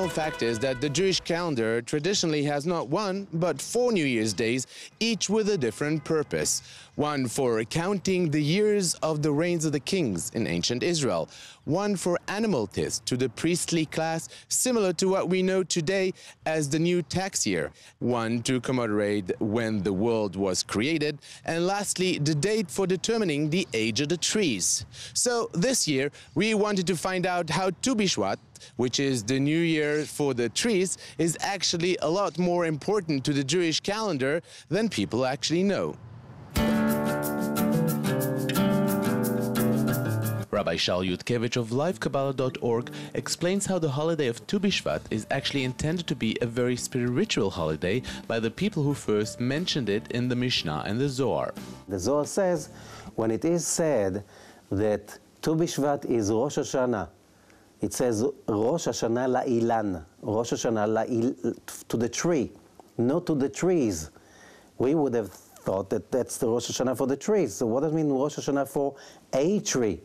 original fact is that the Jewish calendar traditionally has not one, but four New Year's days, each with a different purpose. One for counting the years of the reigns of the kings in ancient Israel, one for animal tithes to the priestly class, similar to what we know today as the new tax year, one to commemorate when the world was created, and lastly, the date for determining the age of the trees. So this year, we wanted to find out how Tu Bishvat, which is the new year for the trees, is actually a lot more important to the Jewish calendar than people actually know. Rabbi Shaul Yudkevich of LiveKabbalah.org explains how the holiday of Tu B'Shvat is actually intended to be a very spiritual holiday by the people who first mentioned it in the Mishnah and the Zohar. The Zohar says, when it is said that Tu B'Shvat is Rosh Hashanah, it says Rosh Hashanah la'ilan, Rosh Hashanah la'il, to the tree, not to the trees. We would have thought that that's the Rosh Hashanah for the trees. So what does it mean Rosh Hashanah for a tree?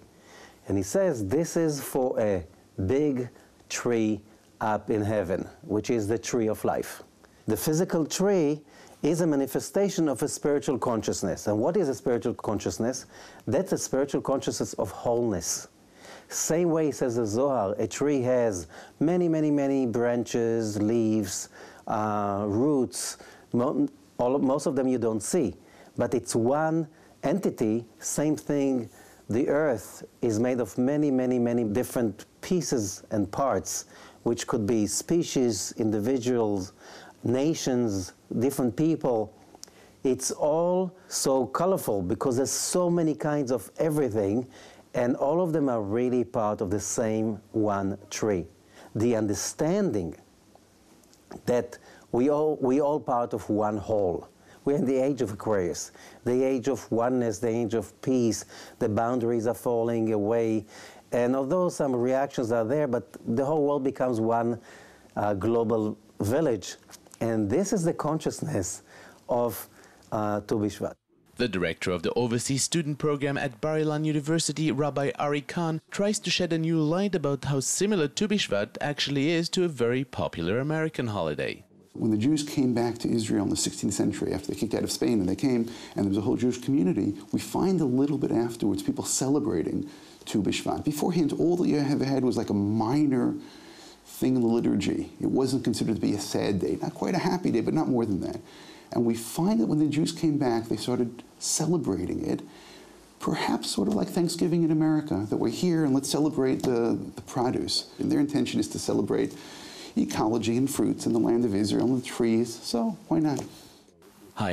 And he says this is for a big tree up in heaven, which is the tree of life. The physical tree is a manifestation of a spiritual consciousness. And what is a spiritual consciousness? That's a spiritual consciousness of wholeness. Same way, says the Zohar, a tree has many, many, many branches, leaves, uh, roots. Mo- all, most of them you don't see, but it's one entity. Same thing the earth is made of many, many, many different pieces and parts, which could be species, individuals, nations, different people. It's all so colorful because there's so many kinds of everything, and all of them are really part of the same one tree. The understanding that we all we all part of one whole. We're in the age of Aquarius, the age of oneness, the age of peace. The boundaries are falling away. And although some reactions are there, but the whole world becomes one uh, global village. And this is the consciousness of uh, Tu B'Shvat. The director of the Overseas Student Program at Bar Ilan University, Rabbi Ari Kahn, tries to shed a new light about how similar Tu B'Shvat actually is to a very popular American holiday. When the Jews came back to Israel in the 16th century, after they kicked out of Spain and they came, and there was a whole Jewish community, we find a little bit afterwards people celebrating Tu B'Shvat. Beforehand, all that you have had was like a minor thing in the liturgy. It wasn't considered to be a sad day, not quite a happy day, but not more than that. And we find that when the Jews came back, they started celebrating it, perhaps sort of like Thanksgiving in America, that we're here and let's celebrate the, the produce. And their intention is to celebrate ecology and fruits in the land of Israel and trees, so why not?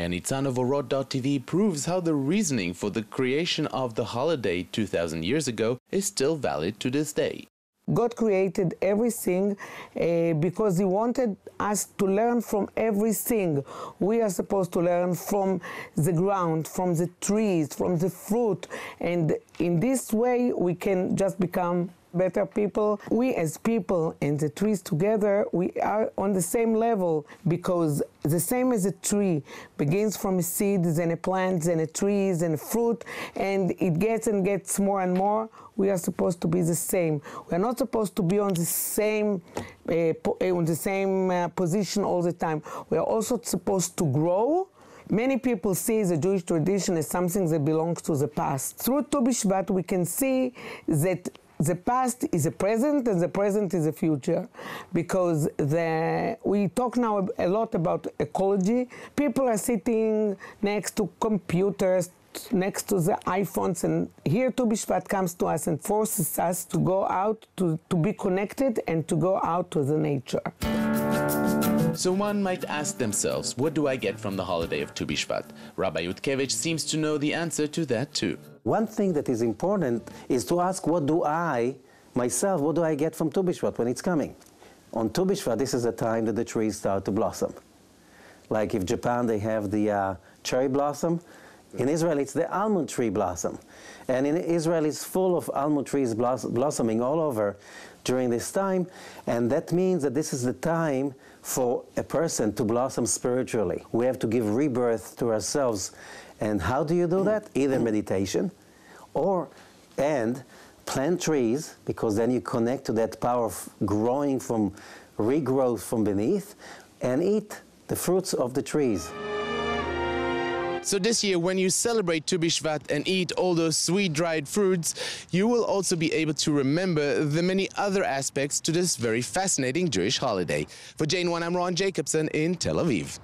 Nitzan of Orod.tv proves how the reasoning for the creation of the holiday 2,000 years ago is still valid to this day. God created everything uh, because He wanted us to learn from everything. We are supposed to learn from the ground, from the trees, from the fruit, and in this way we can just become better people. We as people and the trees together, we are on the same level because the same as a tree begins from a seed, then a plant, then a tree, then a fruit, and it gets and gets more and more. We are supposed to be the same. We are not supposed to be on the same uh, on the same uh, position all the time. We are also supposed to grow Many people see the Jewish tradition as something that belongs to the past. Through Tu B'Shvat, we can see that the past is a present and the present is a future because the, we talk now a lot about ecology. People are sitting next to computers, next to the iPhones, and here Tu B'Shvat comes to us and forces us to go out, to, to be connected, and to go out to the nature. So one might ask themselves, what do I get from the holiday of Tu B'Shvat? Rabbi Yudkevich seems to know the answer to that too. One thing that is important is to ask what do I, myself, what do I get from Tu B'Shvat when it's coming? On Tu B'Shvat, this is the time that the trees start to blossom. Like if Japan, they have the uh, cherry blossom. In Israel, it's the almond tree blossom. And in Israel, it's full of almond trees blossoming all over during this time. And that means that this is the time for a person to blossom spiritually. We have to give rebirth to ourselves. And how do you do that? Either meditation or, and plant trees, because then you connect to that power of growing from regrowth from beneath, and eat the fruits of the trees. So this year, when you celebrate Tu B'Shvat and eat all those sweet dried fruits, you will also be able to remember the many other aspects to this very fascinating Jewish holiday. For JN1, I'm Ron Jacobsohn in Tel Aviv.